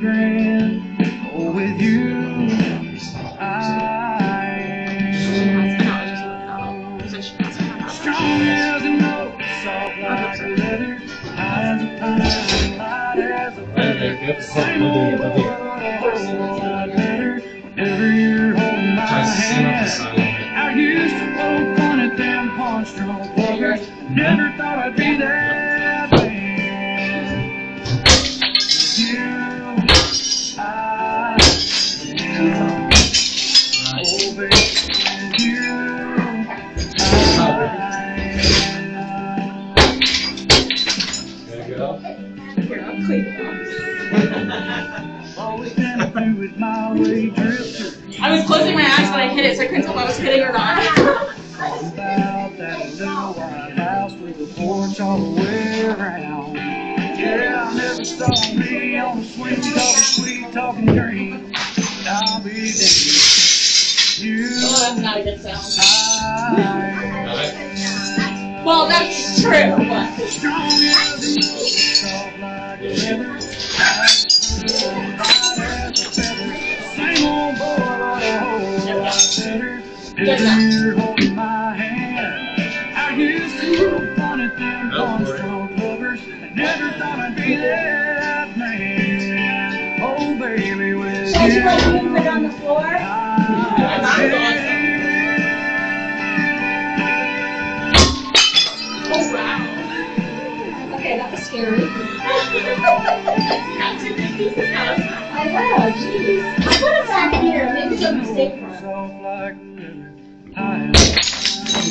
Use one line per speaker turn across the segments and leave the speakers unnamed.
grand. Oh, with you, I am strong as an oak, soft like leather, high as a pine, light as a feather. Same old boy, but a whole better. Whenever you're holding my
Tries to sing up the
hand. I used to poke fun at them pawn strong buggers. Never I
was closing my eyes when I hit it, so I couldn't tell if I was hitting or not.
Yeah, never me on talking, sweet talking dream. I'll be. You,
Oh, that's not a good sound. Well, that's true,
If you're holding my hand, I used to fun at them Armstrong oh, lovers. I never thought I'd be that man. Oh, baby, with
Should
you.
you like me to put it on the floor?
oh wow.
Okay, that was scary. I know, jeez. I put it back here. Maybe it's a mistake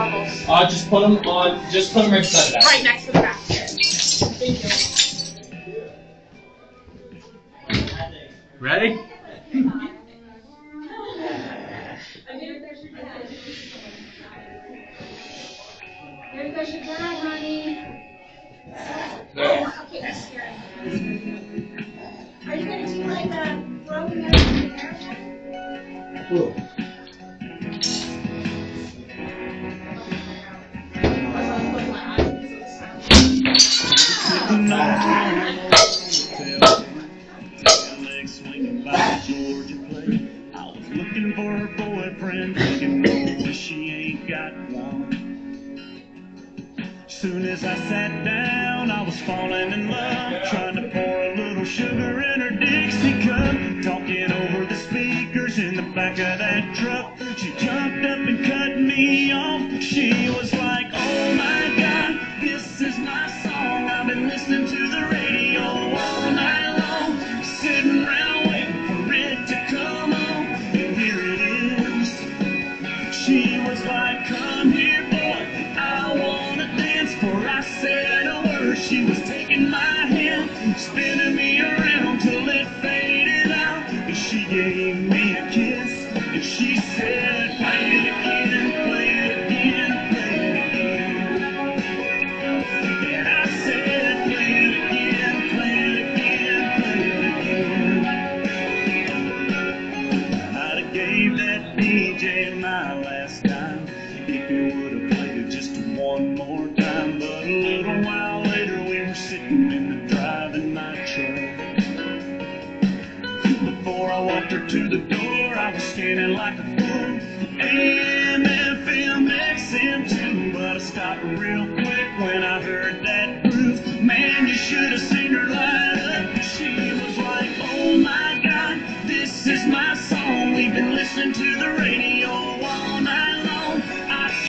want
the used goggles?
Uh, just put them on. Just put them right beside that.
Right next to the basket. Thank you.
Ready?
There goes your dad, honey.
No.
Okay, that's scary. Are you gonna do like a throwing it in the air?
Soon as I sat down, I was falling in love, trying to pour a little sugar in her Dixie cup, talking over the speakers in the back of that truck. She jumped up and cut me off. She was like, Oh my God, this is my song. I've been listening to the radio all night long, sitting around waiting for it to come on, and here it is. She was like, Come here, she was taking my hand, spinning me around her to the door. I was standing like a fool. AM, FM, XM too. But I stopped real quick when I heard that groove. Man, you should have